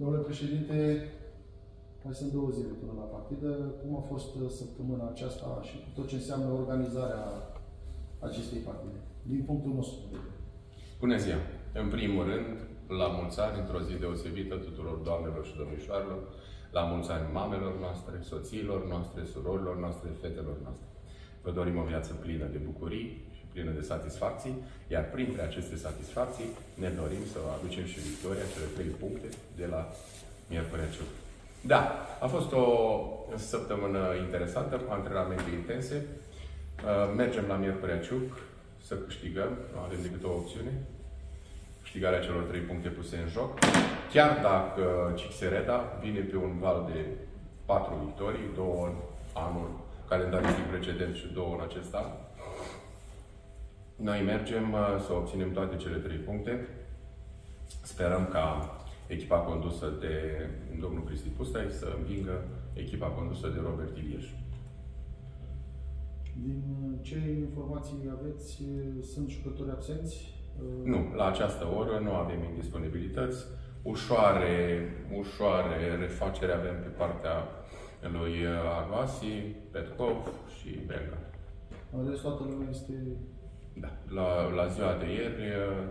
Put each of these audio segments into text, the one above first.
Domnule președinte, mai sunt două zile până la partidă. Cum a fost uh, săptămâna aceasta și cu tot ce înseamnă organizarea acestei partide, din punctul nostru de vedere? Bună ziua! În primul rând, la mulți ani, într-o zi deosebită tuturor doamnelor și domnișoarelor, la mulți ani mamelor noastre, soțiilor noastre, surorilor noastre, fetelor noastre. Vă dorim o viață plină de bucurii și plină de satisfacții, iar printre aceste satisfacții ne dorim să aducem și victoria, cele trei puncte de la Miercurea Ciuc. Da, a fost o săptămână interesantă, cu antrenamente intense. Uh, mergem la Miercurea Ciuc să câștigăm, nu avem decât o opțiune, câștigarea celor trei puncte puse în joc. Chiar dacă Cixereda vine pe un val de patru victorii, două în anul calendaristic precedent și două în acest an, noi mergem uh, să obținem toate cele trei puncte. Sperăm ca echipa condusă de domnul Cristi Pustai să învingă echipa condusă de Robert Ilieș. Din ce informații aveți, sunt jucători absenți? Nu, la această oră nu avem indisponibilități. Ușoare, ușoare refacere avem pe partea lui Agasi, Petkov și Benga. Deci toată lumea este... Da, la, la ziua de ieri,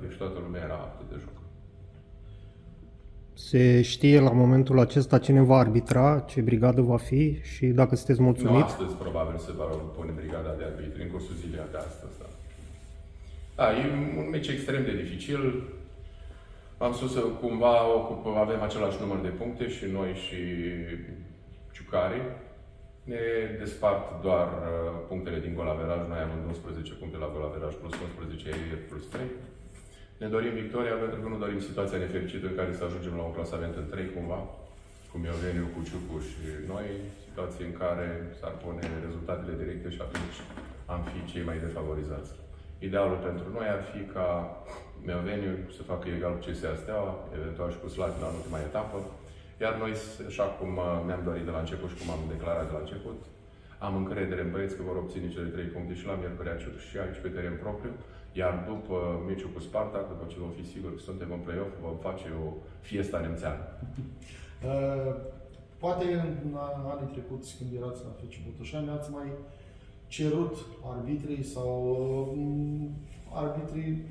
deci toată lumea era aptă de joc. Se știe la momentul acesta cine va arbitra, ce brigadă va fi și dacă sunteți mulțumit? Nu, astăzi probabil se va pune brigada de arbitri în cursul zilei de astăzi. Da. da, e un meci extrem de dificil. Am spus că cumva ocupă, avem același număr de puncte și noi și Ciucari. Ne despart doar uh, punctele din golaveraj. Noi am 11 puncte la golaveraj plus 11 plus 3. Ne dorim victoria pentru că nu dorim situația nefericită în care să ajungem la un clasament în trei cumva, cum e Oveniu cu Ciucu și noi, situație în care s-ar pune rezultatele directe și atunci am fi cei mai defavorizați. Idealul pentru noi ar fi ca Meoveniu să facă egal cu CSA Steaua, eventual și cu Slatina în ultima etapă, iar noi, așa cum uh, mi-am dorit de la început și cum am declarat de la început, am încredere în băieți că vor obține cele trei puncte și la Miercurea și aici pe teren propriu, iar după meciul cu Sparta, după ce vom fi siguri că suntem în play-off, vom face o fiesta nemțeană. Uh, poate în anii trecuți, când erați la FC Botoșani, ați mai cerut arbitrii sau uh, arbitrii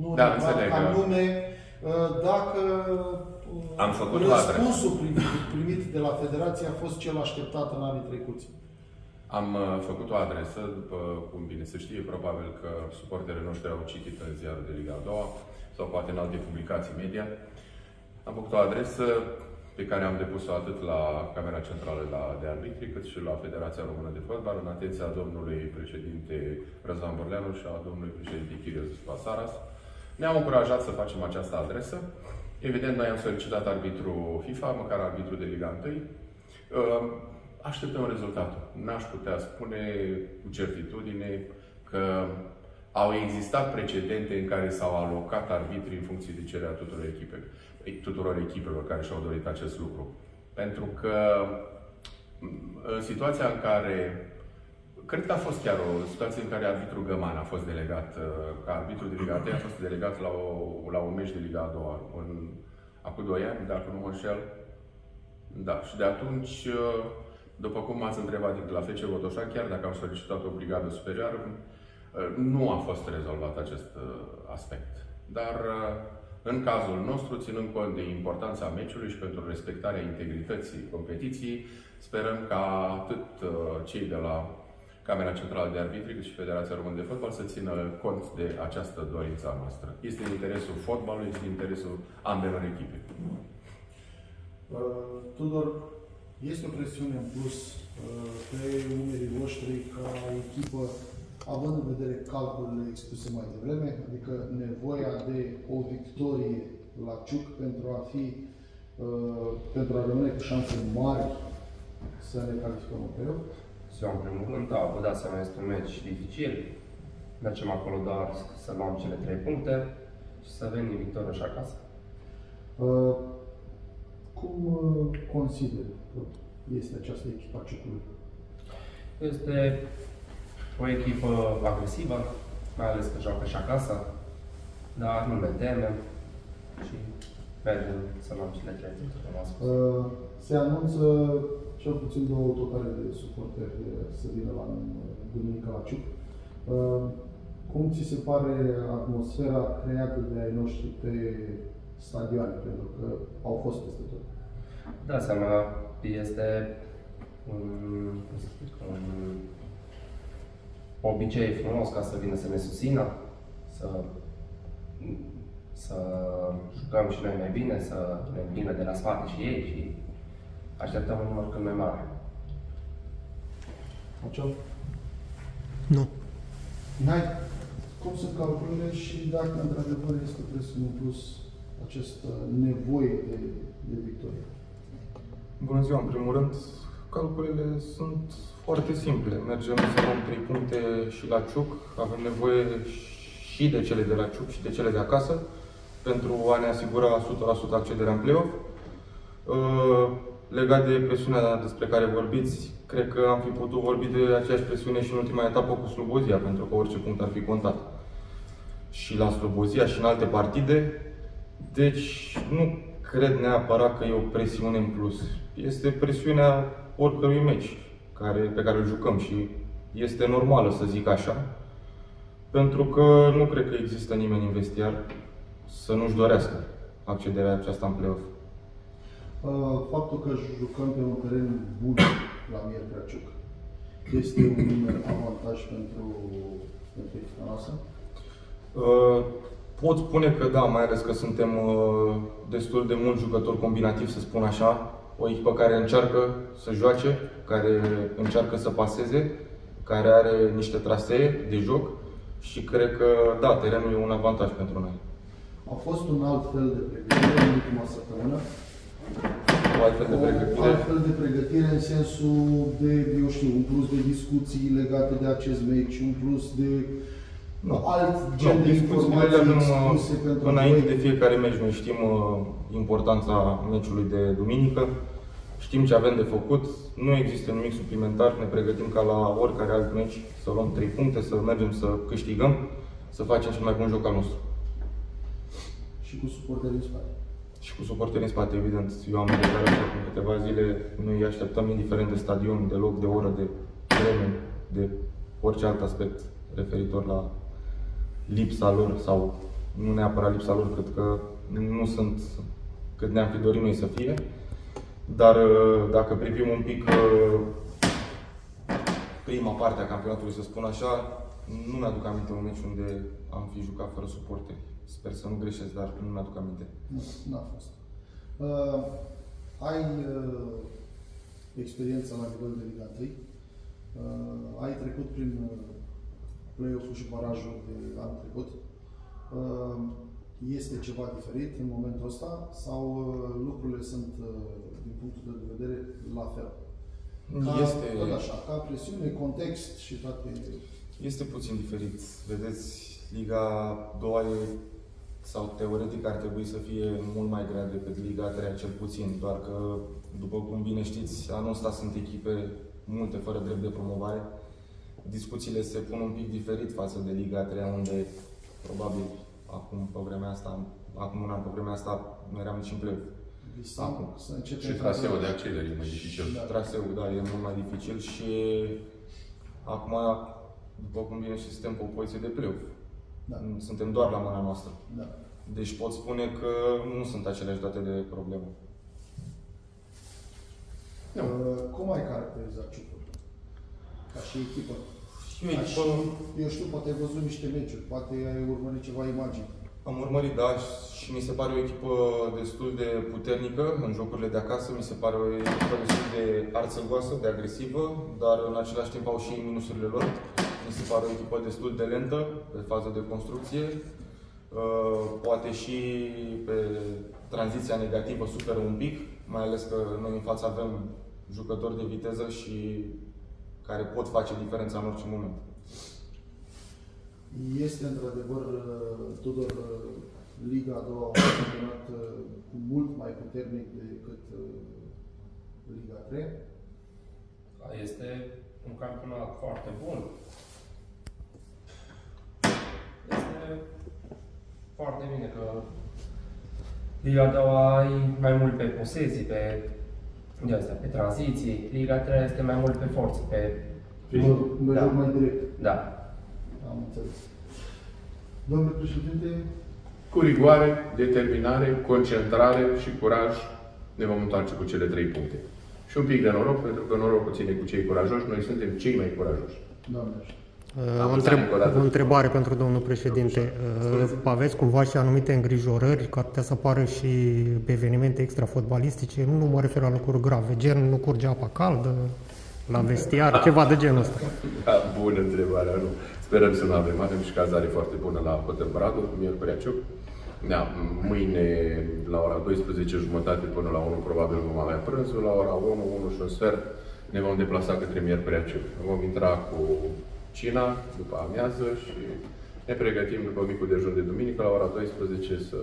nu da, înțeleg, ca nume, uh, dacă uh, am făcut răspunsul primit, primit de la Federație a fost cel așteptat în anii trecuți. Am uh, făcut o adresă, după cum bine se știe, probabil că suporterii noștri au citit în ziarul de Liga a doua sau poate în alte publicații media. Am făcut o adresă pe care am depus-o atât la Camera Centrală de Arbitri, cât și la Federația Română de Fotbal, în atenția domnului președinte Răzvan Borleanu și a domnului președinte Chirios Pasaras. Ne-au încurajat să facem această adresă. Evident, noi am solicitat arbitru FIFA, măcar arbitru de Liga 1 așteptăm rezultatul. N-aș putea spune cu certitudine că au existat precedente în care s-au alocat arbitrii în funcție de cererea tuturor echipelor, tuturor echipelor care și-au dorit acest lucru. Pentru că în situația în care Cred că a fost chiar o situație în care arbitrul Găman a fost delegat, ca arbitru de Liga 1 a fost delegat la, o, la un meci de Liga a doua, în, acum 2 ani, dacă nu mă înșel. Da, și de atunci după cum m-ați întrebat de la FC Botoșan, chiar dacă am solicitat o brigadă superioară, uh, nu a fost rezolvat acest uh, aspect. Dar uh, în cazul nostru, ținând cont de importanța meciului și pentru respectarea integrității competiției, sperăm ca atât cei de la Camera Centrală de Arbitri, cât și Federația Română de Fotbal să țină cont de această dorință a noastră. Este în interesul fotbalului, este în interesul ambelor echipe. Uh, Tudor, este o presiune în plus uh, pe umerii voștri ca echipă, având în vedere calculele expuse mai devreme, adică nevoia de o victorie la Ciuc pentru a fi uh, pentru a rămâne cu șanse mari să ne calificăm în play-off? în primul rând, da, vă dați seama, este un meci dificil. Mergem acolo doar să luăm cele trei puncte și să venim victorioși acasă. Uh, cum uh, consider că este această echipă a Ciucului? Este o echipă agresivă, mai ales că joacă și acasă, dar nu ne temem și mergem să luăm cele trei puncte, cum am spus. Uh, Se anunță cel puțin două autocare de suporteri uh, să vină la uh, Duminica la Ciuc. Uh, Cum ți se pare atmosfera creată de ai noștri pe stadioane? Pentru că au fost peste tot. Da, seama, este un, cum să zic, un obicei frumos ca să vină să ne susțină, să, să jucăm și noi mai bine, să ne vină de la spate și ei și așteptăm un număr cât mai mare. Acel? Nu. N-ai cum sunt calculele și dacă într-adevăr este presiune în plus această nevoie de, de victorie. Bună ziua, în primul rând, calculele sunt foarte simple. Mergem să luăm 3 puncte și la Ciuc, avem nevoie și de cele de la Ciuc și de cele de acasă pentru a ne asigura 100% accederea în play-off. Uh, Legat de presiunea despre care vorbiți, cred că am fi putut vorbi de aceeași presiune și în ultima etapă cu Slobozia, pentru că orice punct ar fi contat. Și la Slobozia și în alte partide. Deci nu cred neapărat că e o presiune în plus. Este presiunea oricărui meci care, pe care îl jucăm și este normală să zic așa. Pentru că nu cred că există nimeni în vestiar să nu-și dorească accederea aceasta în play-off. Uh, Faptul că jucăm pe un teren bun la Miercurea Ciuc este un avantaj pentru, pentru echipa noastră? Uh, Pot spune că da, mai ales că suntem uh, destul de mulți jucători combinativi, să spun așa. O echipă care încearcă să joace, care încearcă să paseze, care are niște trasee de joc și cred că da, terenul e un avantaj pentru noi. A fost un alt fel de pregătire în ultima săptămână. O altfel de O pregătire. altfel de pregătire în sensul de, eu știu, un plus de discuții legate de acest meci, un plus de Nu. alt gen Nu, de discuțiile le informații avem expuse uh, pentru înainte voi. de fiecare meci. Noi știm uh, importanța meciului de duminică, știm ce avem de făcut, nu există nimic suplimentar, ne pregătim ca la oricare alt meci să luăm 3 puncte, să mergem să câștigăm, să facem cel mai bun joc al nostru. Și cu suporterii în spate. Și cu suporteri în spate, evident. Eu am declarat acum câteva zile, noi îi așteptăm indiferent de stadion, de loc, de oră, de vreme, de orice alt aspect referitor la lipsa lor sau nu neapărat lipsa lor, cât că nu sunt cât ne-am fi dorit noi să fie. Dar uh, dacă privim un pic uh, prima parte a campionatului, să spun așa, nu mi-aduc aminte un meci unde am fi jucat fără suporteri. Sper să nu greșesc, dar nu mi-aduc aminte. Nu, n-a fost. Uh, ai uh, experiența la nivel de Liga 3. Uh, ai trecut prin uh, play-off-ul și barajul de anul trecut. Uh, este ceva diferit în momentul ăsta sau uh, lucrurile sunt, uh, din punctul tău de vedere, la fel? Ca, Este, tot așa, ca presiune, context și toate... este puțin diferit. Vedeți, Liga 2 e, sau teoretic ar trebui să fie mult mai grea decât Liga 3 cel puțin, doar că, după cum bine știți, anul ăsta sunt echipe multe fără drept de promovare. Discuțiile se pun un pic diferit față de Liga 3, unde probabil acum pe vremea asta, acum un an pe vremea asta, nu eram nici în play Visam Acum. să începem... Și traseul de accedere e mai dificil. Da. Traseul, da, e mult mai dificil și acum, după cum bine știți, suntem pe o poziție de play Da, Suntem doar la mâna noastră. da. Deci pot spune că nu sunt aceleași date de problemă. Nu. Uh, cum ai caracterizat Ciucul? Ca și echipă? Și eu, Ca echipă, și, eu știu, poate ai văzut niște meciuri, poate ai urmărit ceva imagini. am urmărit, da, și mi se pare o echipă destul de puternică în jocurile de acasă, mi se pare o echipă destul de arțăgoasă, de agresivă, dar în același timp au și minusurile lor. Mi se pare o echipă destul de lentă pe fază de construcție. Uh, Poate și pe tranziția negativă suferă un pic, mai ales că noi în față avem jucători de viteză și care pot face diferența în orice moment. Este într-adevăr, uh, Tudor, uh, Liga a doua un campionat uh, cu mult mai puternic decât uh, Liga 3. Este un campionat foarte bun. Este foarte bine că Liga a doua e mai mult pe posesii, pe, de astea, pe tranziții. Liga a treia este mai mult pe forță, pe... Mă- mă da. joc mai direct. da. Am înțeles. Domnule președinte, Cu rigoare, determinare, concentrare și curaj ne vom întoarce cu cele trei puncte. Și un pic de noroc, pentru că norocul ține cu cei curajoși, noi suntem cei mai curajoși. doamne ajută. Uh, O, întreb, o întrebare pentru domnul președinte. Uh, Aveți cumva și anumite îngrijorări că ar putea să apară și pe evenimente extrafotbalistice? Nu mă refer la lucruri grave, gen nu curge apa caldă, la vestiar, ceva de genul ăsta. Da, bună întrebarea, nu. Sperăm să nu avem. Avem și cazare foarte bună la Hotel Bradu, Miercurea Ciuc. Da, mâine la ora 12 jumătate până la 1 probabil vom avea prânzul, la ora 1, 1 și un sfert ne vom deplasa către Miercurea Ciuc. Vom intra cu cina după amiază și ne pregătim după micul dejun de duminică la ora 12 să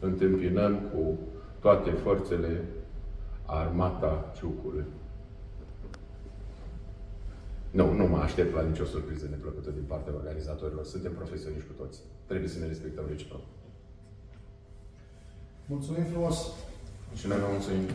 întâmpinăm cu toate forțele armata Ciucului. Nu, nu mă aștept la nicio surpriză neplăcută din partea organizatorilor. Suntem profesioniști cu toți. Trebuie să ne respectăm reciproc. Mulțumim frumos! Și noi vă mulțumim.